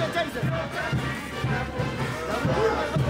Taser! Taser!